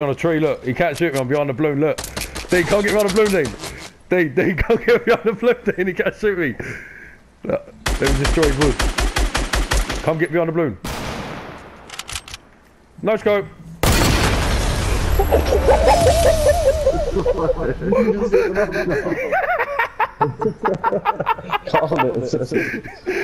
on a tree, look. He can't shoot me, I'm behind the balloon, look. Dean, can't get me on the balloon, Dean. Dean, Dean, can't get me on the balloon, Dean. He can't shoot me. Look, let me destroy the wood. Come get behind the balloon. No scope. Calm it.